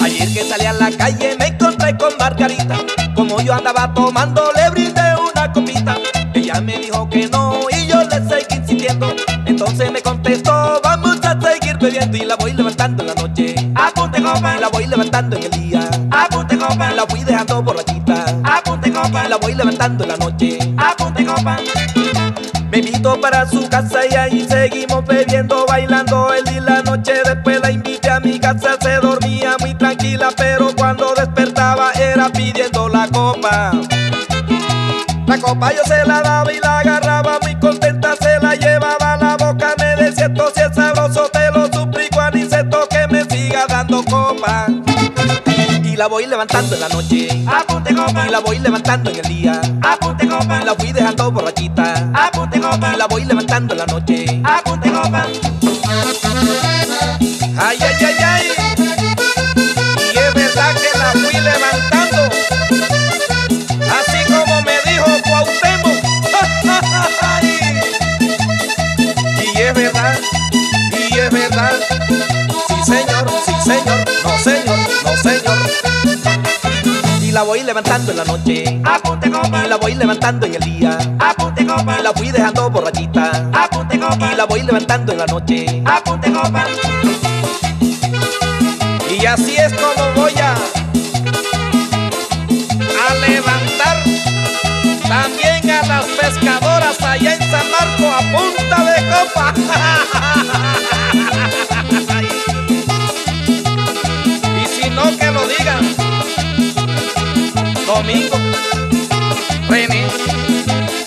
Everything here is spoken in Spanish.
Ayer que salí a la calle me encontré con Margarita. Como yo andaba tomando, le brindé una copita. Ella me dijo que no y yo le seguí insistiendo. Entonces me y la voy levantando en la noche. Apunte copa, la voy levantando en el día. Apunte copa, la voy dejando borrachita. Apunte copa, la voy levantando en la noche. Apunte copa. Me invitó para su casa y ahí seguimos bebiendo, bailando el día y la noche. Después la invité a mi casa, se dormía muy tranquila, pero cuando despertaba era pidiendo la copa. La copa yo se la daba y la agarraba muy contenta, se la llevaba a la boca, me decía esto Y la voy levantando en la noche, apunte copa, y la voy levantando en el día, apunte copa, la fui dejando borrachita, apunte copa, y la voy levantando en la noche, apunte copa. Ay, ay, ay, ay. Y es verdad que la fui levantando. Sí, señor, sí, señor. No, señor, no, señor. Y la voy levantando en la noche. Apunte copa. Y la voy levantando en el día. Apunte copa. Y la fui dejando borrachita. Apunte copa. Y la voy levantando en la noche. Apunte copa. Y así es como voy a, a levantar también a las pescadoras allá en San Marco a punta de copa. domingo. Remix.